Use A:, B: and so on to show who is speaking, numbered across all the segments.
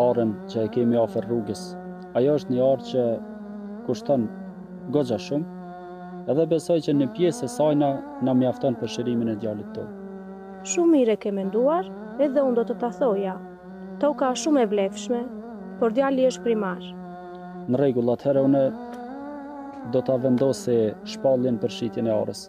A: Arën që e kemi afër rrugës. Ajo është një arë që kushton goxha shumë, edhe besoj që një pjesë e saj na mjafton për shërimin e djalit tonë.
B: Shumë mirë e ke menduar, edhe unë do të ta thoja. Toka është shumë e vlefshme, por djali është primar.
A: Në rregull, atëherë unë do ta vendosi shpalljen për shitjen e arës.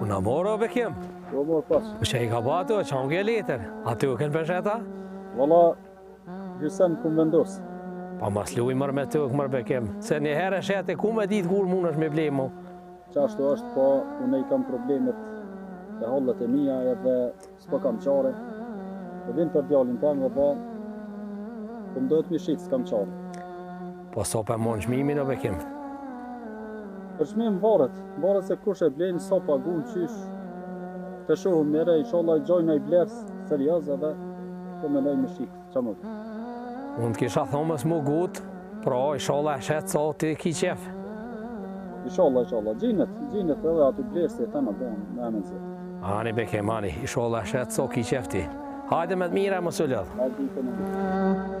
B: Puna e
C: mbarë o Bekim?
A: Jo, mbarë paç.
C: Po që i ki ba ato, që e ngjite letër? A tokën e për shitje?
A: Valla, gjysëm kum vendos.
C: Pa po mos luj more me tokën more Bekim. Se një herë e shite e ku me ditë kur munesh me ble ma.
A: Qashtu është, po unë i kam problemet e hollët e mija edhe S'po kam qare Ti e din për djalin tem edhe be Po më duhet me shit s'kam qare.
C: Po sa p'e man çmimin o Bekim?
A: Për çmim varet, varet se kush e blen sa pagun, qysh te shohum more ishalla e gjaj naj blers serioz edhe po menoj me shit.
C: Unë të kisha thonë mos me u ngut, pra ishalla e shet sa ti ki qef.
A: Ishalla ishalla, gjinet, gjinet edhe aty blesi tana bëhen me emrin Zot.
C: Ani Bekim ani, ishalla e shet sa ki qef ti. Hajde me të mira e mos u lodh. Hajde ditën e mirë.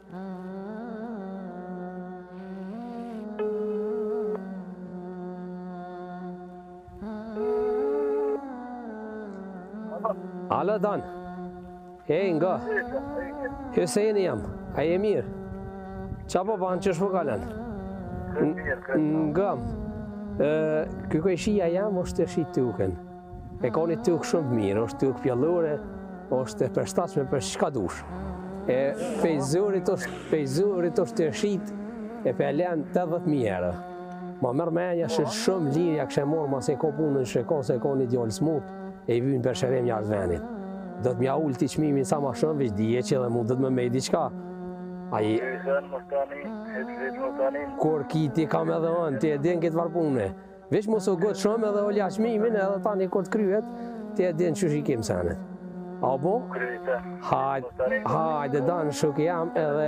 C: Alo Dan Ej nga Hyseni jam A je mirë Ça po ban qysh po kalon Nga Ky kojshia jem është tu e shit tokën E ka një tokë shumë të mirë, është tokë pjellore, është e përshtatshme për çka dush. E pej zorit është, pej zorit është tu e shit e p'e len 80.000 euro. Ma merr menja se shumë lirë, ja kishe marrë, masi ko punën keq, se ko një djalë smut, e i vyjnë për shërim jashtë venit. Do të m'ia ul ti çmimin sa ma shumë, veç dije që edhe mu do të më jep diçka. A i... Kur ki ti kam edhe unë, ti e din këtë far pune. Veç mos u ngut shumë edhe ulja çmimin edhe tani kur të kryhet, ti e din qysh i kemi senet. A bon? Hajde, hajde, Dan shok jam edhe...